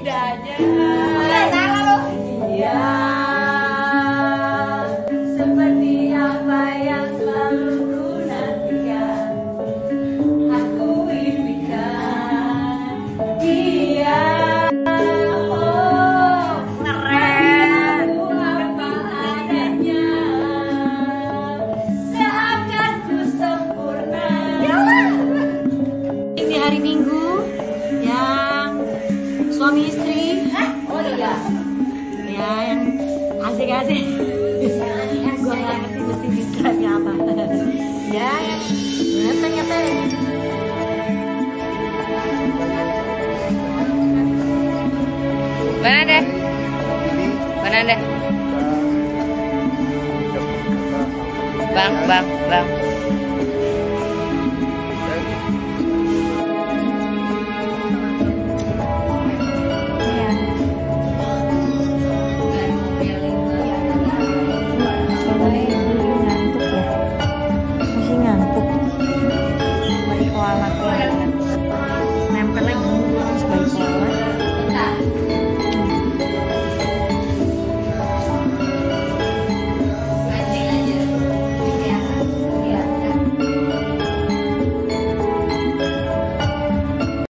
indahnya. salah suami istri Oh iya. ya yang asik-asik. Gue nggak ngerti mesti describe-nya apa. ya yang ngeteng-ngeteng. Mana deh? Mana deh? Bang, bang, bang.